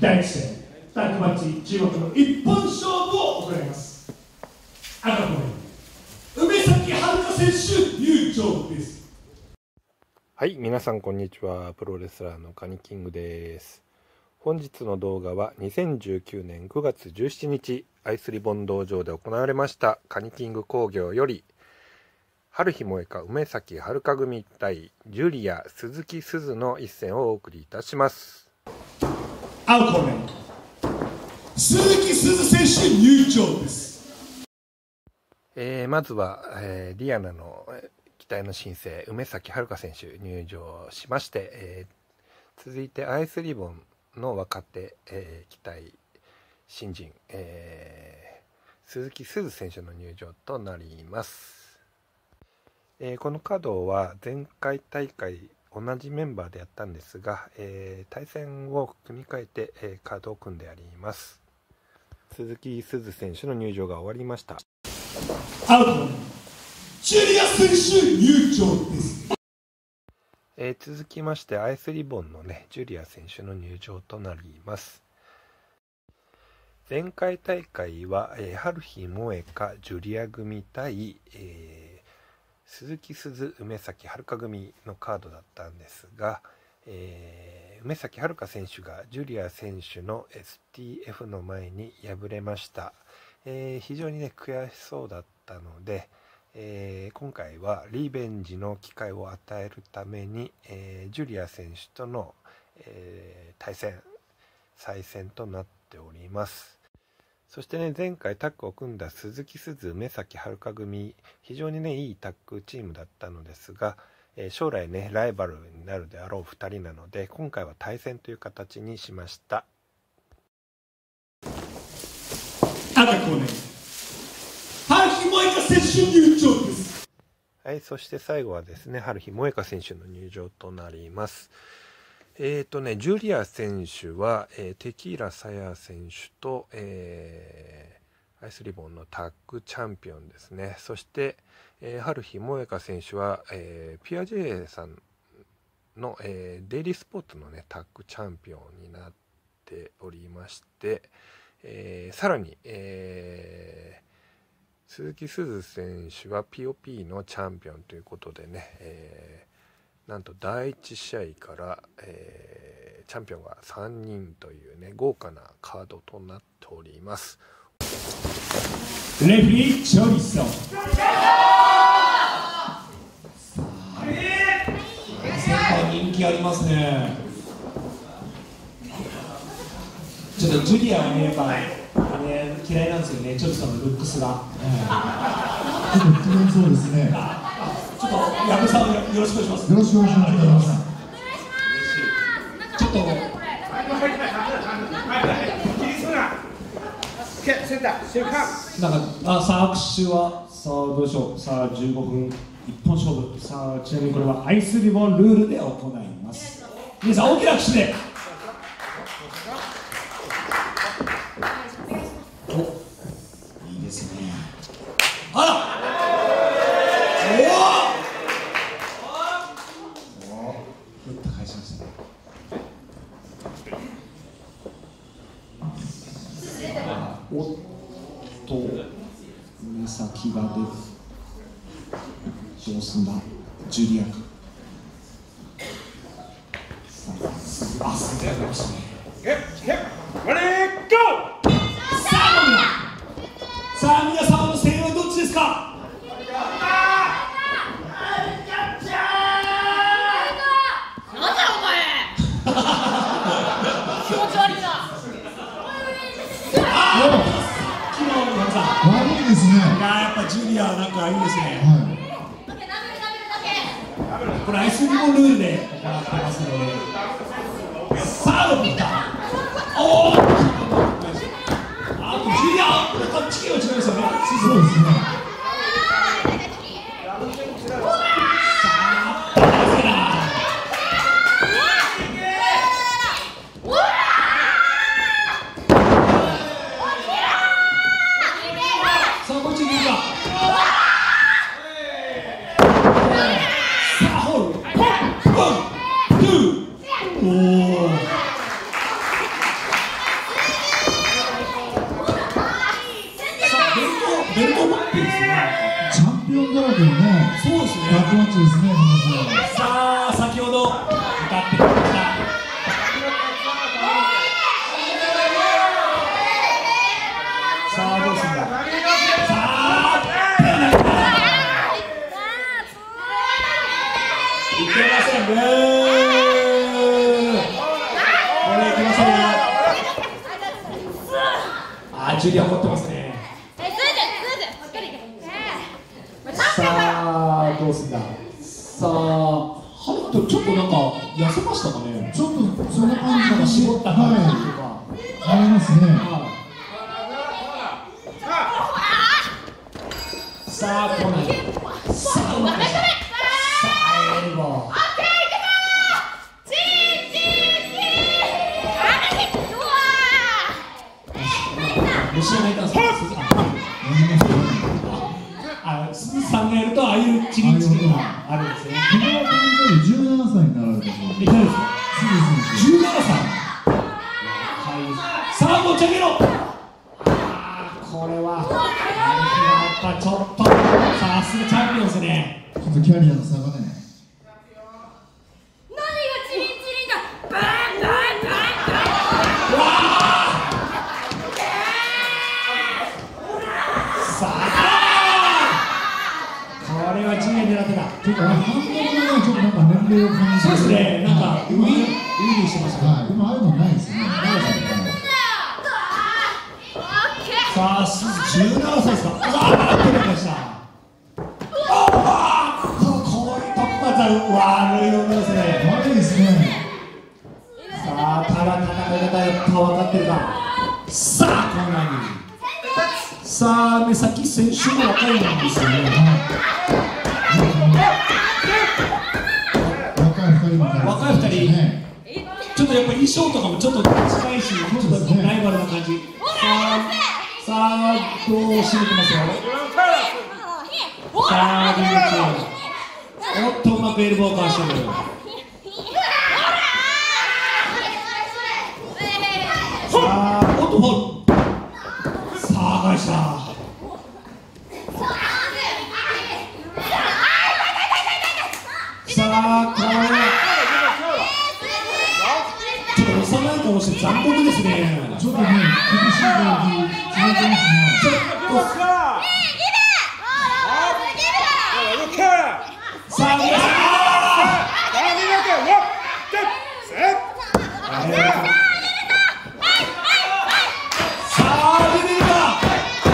第一戦タッグマッチ注目の一本勝負を行います。赤コー梅崎遥選手入場です。はい皆さんこんにちは。プロレスラーのカニキングです。本日の動画は2019年9月17日アイスリボン道場で行われましたカニキング工業より春日萌香梅崎遥組対ジュリア鈴木鈴の一戦をお送りいたします。青コーナー鈴木鈴選手入場です。えー、まずは、えー、リアナの期待の新星梅崎遥選手入場しまして、えー、続いてアイスリボンの若手、えー、期待新人、えー、鈴木鈴選手の入場となります、えー、このカードは前回大会同じメンバーでやったんですが、えー、対戦を組み替えて、えカードを組んであります。鈴木鈴選手の入場が終わりました。アウトジュリア選手入場です。えー、続きましてアイスリボンのねジュリア選手の入場となります。前回大会は、えー、春日萌香ジュリア組対、えー、鈴木鈴梅崎遥組のカードだったんですが、えー、梅崎遥選手がジュリア選手の STF の前に敗れました、えー、非常にね悔しそうだったので、えー、今回はリベンジの機会を与えるために、えー、ジュリア選手との、えー、対戦再戦となっております。そしてね前回タッグを組んだ鈴木鈴梅崎遥組非常にねいいタッグチームだったのですが、え将来ねライバルになるであろう2人なので今回は対戦という形にしました。赤コーネル選手入場です。はいそして最後はですね春日萌香選手の入場となりますえっ、ー、とねジュリア選手は、えー、テキーラサヤ選手と、えー、アイスリボンのタッグチャンピオンですね。そして、えー、春日萌香選手は、えー、ピアジェさんの、えー、デイリースポーツのねタッグチャンピオンになっておりまして、えー、さらに、えー、鈴木鈴選手は POP のチャンピオンということでね、えー、なんと第1試合から、えー、チャンピオンが3人というね豪華なカードとなっております。レフリーチョリソン人気ありますね。ちょっとジュリアはねやっぱね嫌いなんですよねちょっとそのルックスが、えー、そうですねちょっと矢部さんよろしくお願いします。よろしくお願いします。ちょっとなんかあさあ握手はさあどうでしょう。さあ15分一本勝負。さあちなみにこれはアイスリボンルールで行います。皆さん大きな拍手でおっと目先が出どうす。んだジュリアかジュリアなんかいいですね、はい、これアイスリボンルールで行ってますので。さあおおあとジュリアこっち系は違いますよね。そうですねジュリア怒ってますね。さあどうすんだ？さあハルトちょっとなんか痩せましたかね？ちょっとそんな感じなんか絞ったはい、鈴さんがやると、ああいうチリチリがあるんですね。昨日誕生日17歳になられたそういかがですか。すぐ選17歳。さあ、持ち上げろ。これは。やっぱちょっと、さすがチャンピオンですね。手。ちょっとキャリアの差がね。てた。ちょっとね、半分のね、ちょっとなんか年齢を感じそうですね。なんか、はいウィン、ウィンしてましたね。はい、今ああいうのないですね。ないですね。さあ、す17歳ですか？さあ、ってなりました。どう締めてますよ。さあ、リーチ。おっと、うまくエルボーカーしてる。さあ、おっと、フォール。さあ、返した。さあ、これ。ちょっと幼い顔して残酷ですね。ちょっとね、厳しい攻撃続いてますね。ちょっと。さあ、皆さん。さあ、出てるか。さ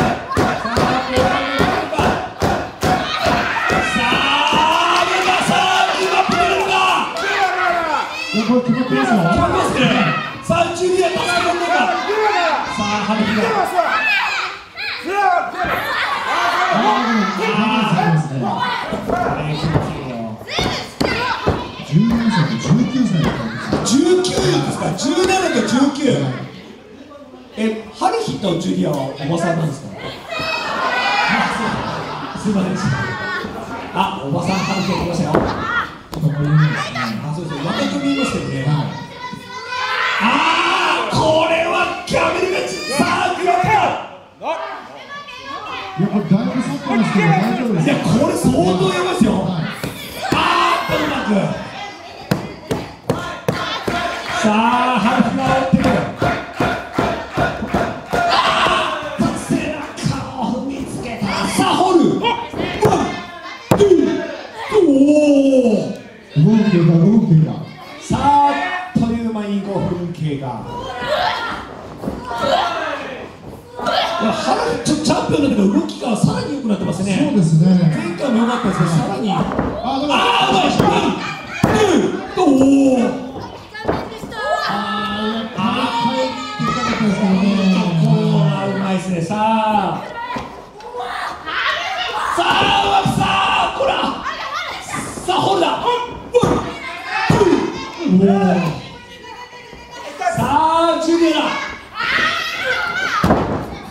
あ、これは出てるか。さあ、皆さん、今出てるか。いや、これ決まってますよ。決まりますね。さあ、ジュリア、助けてくれるか。さあ、春日が。ああ、でも、いいですね。えー気持ちいいよ17歳と19歳だったんですよ。19ですか、17と19。え、ハリヒとジュリアはおばさん。なん。ですか。すみません。でした。あ、おばさん。ハリヒが来ましたよ。子供いるん。ですね。あ、そうですね、若く見えますけどね。はあー、これはキャメルがち、さあ、グラフい。いや、これだいぶ去ってますけど、大丈夫ですいや、これ相当やばいですよ。はい。あーっとうまく。さあ、ハルフが追っておお。動くが動くが。さあ、あっという間に5分経過。いや、ハルフちょチャンピオンだけど動きがさらに良くなってますね。そうですね。前回も良かったですけど、さらに。ああ、うまい。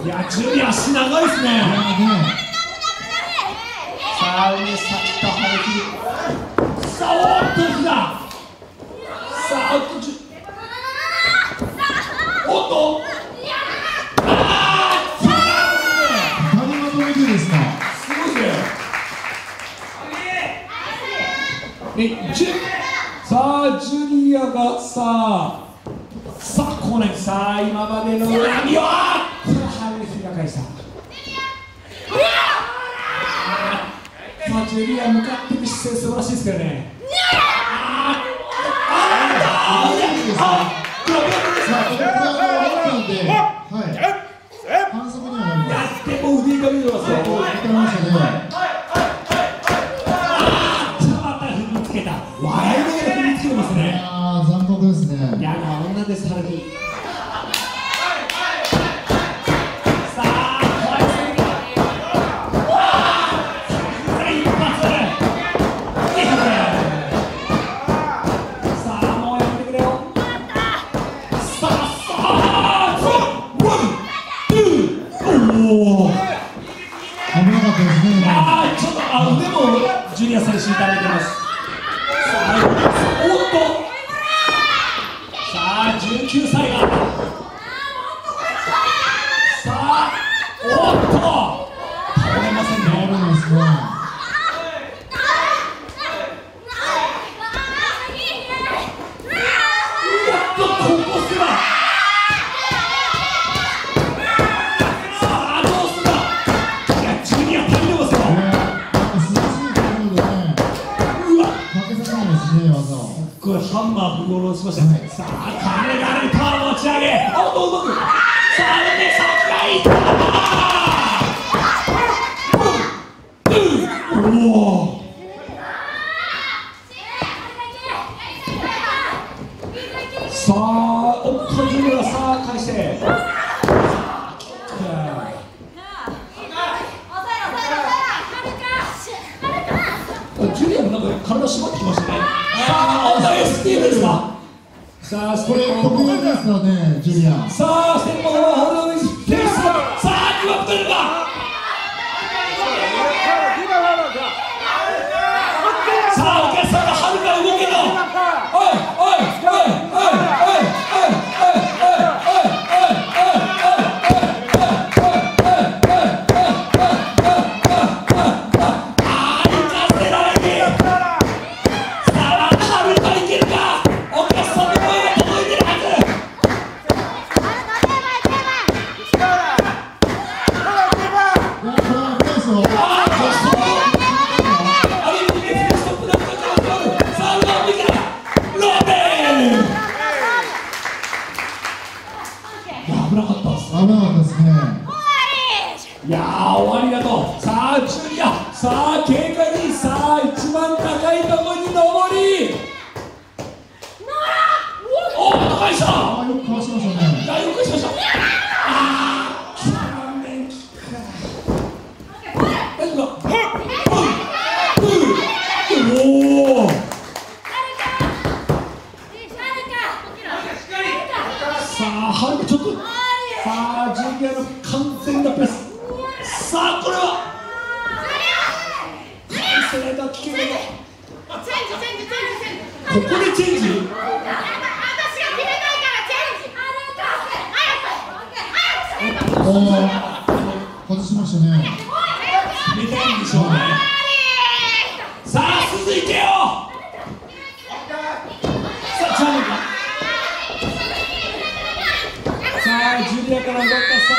いやジュリア足長いですね。さあ梅崎と春樹さあおっと。ひださあおっとじおっとえさあジュニアがさあさあこねさあ今までの恨みは高橋さん。ジュリア向かっていく姿勢素晴らしいですけどね。ああああああこれハンマー不合をすまし、さあ金がある。カー持ち上げ。あっ動くさあで先がいさあ、これ。国ですよね、ジュニア。さあ、ステはさあは。るちょっとさあジュニアの完全なペースさあこれは。スライダー危険だここでチェンジ私が決めたいからチェンジ早く早く早く外しましたね決めたいんでしょうね啊。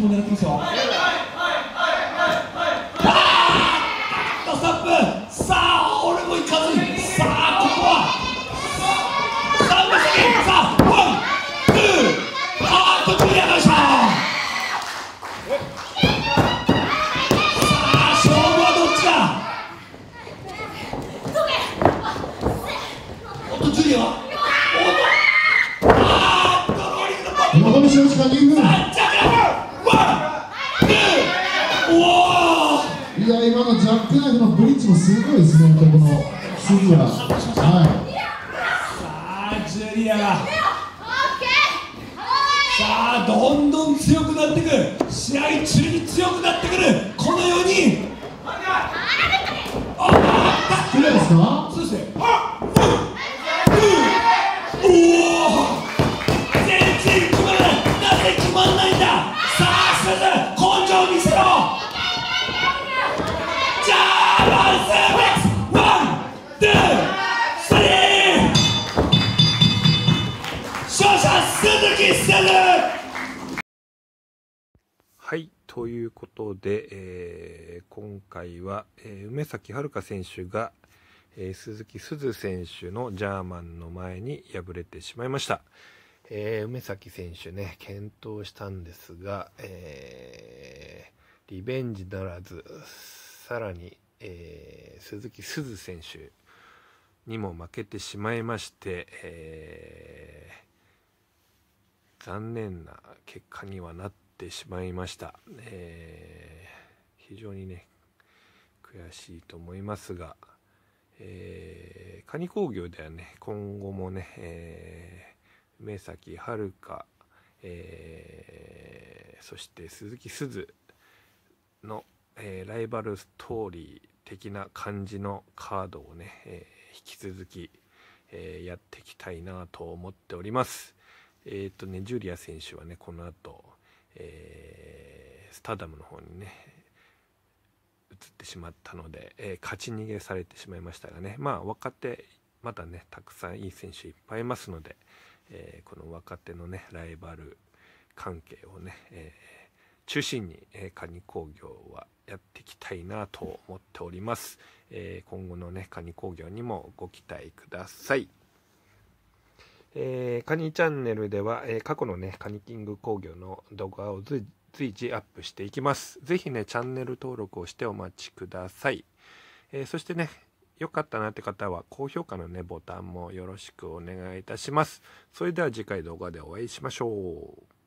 あ羽紐狙ってますよあーっとストップさあ俺も行かずにさあここはさあ上杉さあワンツーあーっとジュリアがしたさあ勝負はどっちだおっとジュリアはおっとあーっとローリングのバット残り試合時間2分あっちゃワンツーおーいや今のジャックナイフのブリッジもすごいですねこの次ははい。さあジュリア。がさあどんどん強くなってくる。試合中に強くなってくる。この4人あいいですかそうですねはいということで、えー今回は、えー梅崎遥選手が、えー鈴木すず選手のジャーマンの前に敗れてしまいました、えー梅崎選手ね検討したんですが、えーリベンジならずさらに、えー鈴木すず選手にも負けてしまいまして、えー残念な結果にはなってしまいました、えー非常にね悔しいと思いますが、えー、カニ工業ではね今後もね、えー梅崎遥、えーそして鈴木すずの、えーライバルストーリー的な感じのカードをね、えー引き続き、えやっていきたいなと思っております。えっ、とねジュリア選手はねこの後、えースターダムの方にね移ってしまったので、えー勝ち逃げされてしまいましたがねまあ若手まだねたくさんいい選手いっぱいいますので、えーこの若手のねライバル関係をね、え中心に、え、カニ工業はやっていきたいなと思っております、え今後のねカニ工業にもご期待ください。えーカニチャンネルでは、えー過去のね、カニキング工業の動画を随時アップしていきます。ぜひね、チャンネル登録をしてお待ちください。えーそしてね、良かったなって方は高評価のね、ボタンもよろしくお願いいたします。それでは次回動画でお会いしましょう。